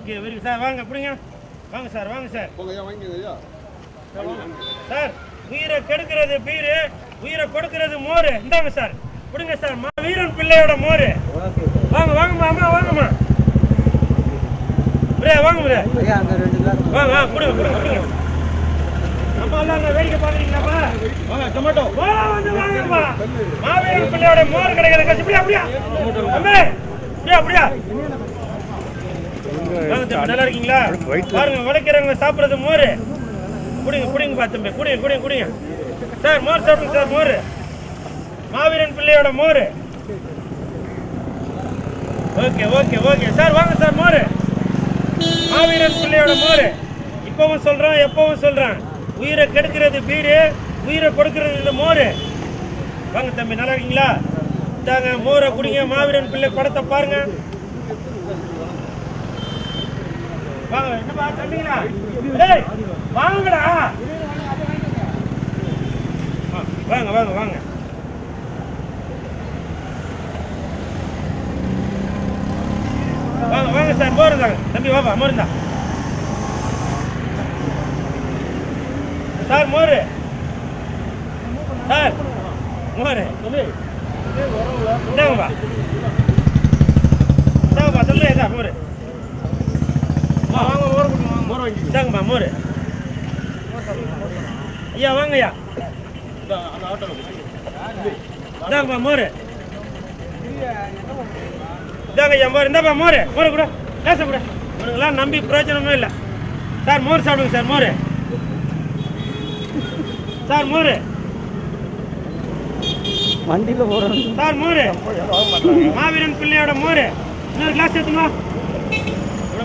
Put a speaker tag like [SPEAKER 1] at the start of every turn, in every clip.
[SPEAKER 1] Okay very sir வாங்க பிடிங்க. வாங்க சார் வாங்க சார். சார் உயிரை கெடுக்கிறது பீரு உயிரை கொடுக்கிறது மோரு. இந்தாங்க சார். கொடுங்க சார் மா வீரன் பிள்ளையோட மோரு. வாங்க வாங்கம்மா அம்மா வாங்கம்மா. பிரே வாங்க பிரே. வாங்க வாங்க கொடுங்க கொடுங்க கொடுங்க. அம்மா எல்லாம் அங்க வேடிக்கை பாக்குறீங்களாப்பா வாங்க டொமேட்டோ. வா வந்து வாங்கப்பா மாவீரன் பிள்ளையோட மோர் கிடைக்கிற கட்சி இப்படியா அப்படியா அப்படியா அப்படியா தம்பி நல்லா இருக்கீங்களா? பாருங்க உழைக்கிறவங்க சாப்பிடுறது மோர். குடிங்க குடிங்க பா தம்பி குடிங்க குடிங்க குடிங்க. சார் மோர் சாப்பிடுங்க சார் மோர். மாவீரன் பிள்ளையோட மோர். Okay okay okay. சார் வாங்க சார் மோர். மாவீரன் பிள்ளையோட மோர். இப்பவும் சொல்றேன் எப்பவும் சொல்றேன். உயிரை கெடுக்கிறது பீரு உயிரை கொடுக்கிறது இந்த மோர். வாங்க தம்பி நல்லா இருக்கீங்களா? இந்தாங்க மோரை குடிங்க மாவீரன் பிள்ளை படத்தை பாருங்க. என்னப்பா தம்பிங்களா டேய் வாங்கடா. ஆ, வாங்க வாங்க வாங்க. வாங்க வாங்க சார் மோர் இருந்தாங்க தம்பி வாப்பா மோர் இருந்தா சார் மோரு. சார் மோர். இந்தாங்கப்பா. இந்தாங்கப்பா சொல்லுங்க சார் மோரு. மோர் மோர் வாங்கி இந்தாங்கப்பா மோர் ஐயா வாங்க ஐயா இந்தாங்கப்பா மோர் இதாங்க ஐயா மோர் இந்தாப்பா மோர் மோர் கூட பேச கூட நம்பி பிரயோஜனமே இல்லை சார் மோர் சாப்பிடுங்க சார் மோர் சார் மோர்
[SPEAKER 2] வண்டியில போறோம்.
[SPEAKER 1] சார் மோர். மாவீரன் பிள்ளையோட மோர். இன்னொரு கிளாஸ் எடுத்துமா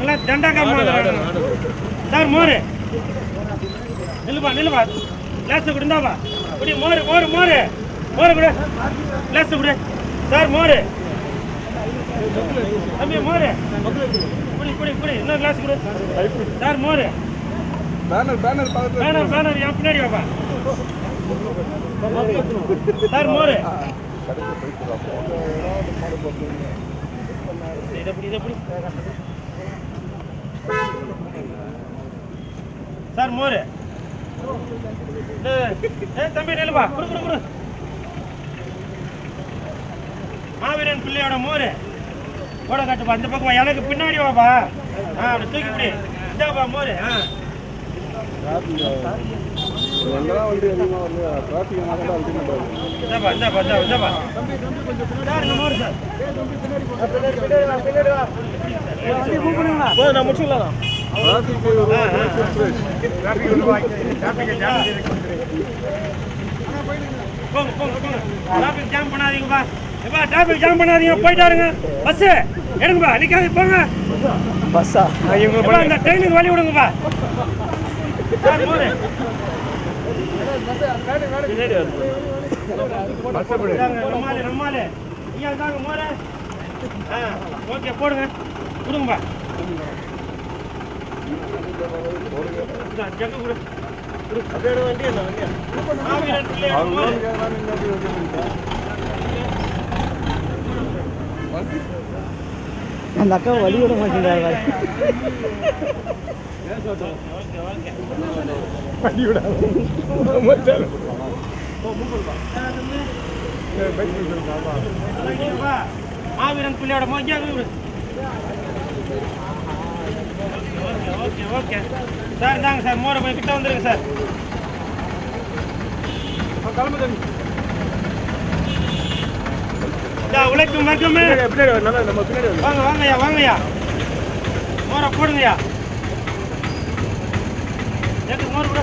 [SPEAKER 1] உனக்கெல்லாம் தண்டாக்கா மோர் சார் மோர். நில்லுப்பா நில்லுப்பா. கிளாஸ் கொடுந்தாப்பா குடி மோர் மோர் மோர். மோர் கூட. கிளாஸ் கொடு. சார் மோர். தம்பி மோர். குடி குடி குடி. இன்னொரு கிளாஸ் கொடு. சார் மோர்.
[SPEAKER 3] பேனர் பேனர் பக்கத்துல
[SPEAKER 1] பேனர் பேனர் என் பின்னாடி வாப்பா. சார் மோர். இதை பிடி இதை பிடி. Sir more. ஏ தம்பி நெல்லுப்பா. குடு குடு குடு. மாவீரன் பிள்ளையோட மோர். ஓட காட்டுப்பா இந்த பக்கம். எனக்கு பின்னாடி வாப்பா. ஆ அப்படி தூக்கி பிடி இந்தாப்பா மோர். ஆ. இந்தாப்பா இந்தாப்பா இந்தா இந்தாப்பா. சார் இந்த மோர் சார்.
[SPEAKER 2] நான் முடிச்சுக்கலாம்
[SPEAKER 1] போங்க போங்க போங்க டிராஃபிக் ஜாம் பண்ணாதீங்கப்பா எப்பா டிராஃபிக் ஜாம் பண்ணாதீங்க போயிட்டாருங்க பஸ் எடுங்கப்பா நிக்காது போங்க
[SPEAKER 2] பஸ்ஸா
[SPEAKER 1] எப்பா இந்த ட்ரெயினுக்கு வழி விடுங்கப்பா சார் மோரு இந்தாங்க, நம்மாலு நம்மாலு ஐயா இந்தாங்க மோரு ஆ ஓகே போடுங்க கொடுங்கப்பா இந்தா, ஜக்கு கொடு மாவீரன் பிள்ளையோட மோரு
[SPEAKER 2] அந்த அக்கா வழி விட மாட்டேங்கிறாங்க
[SPEAKER 1] ஓகே அழகியப்பா, மாவீரன் பிள்ளையோட மோஜா ஓகே ஓகே. சார் இந்தாங்க சார் மோரை போய் கிட்ட வந்துருங்க சார். இந்தா, உழைக்கும் வர்க்கமே வாங்க வாங்கய்யா வாங்கய்யா மோரை போடுங்கய்யா எதுக்கு மோர் கூட?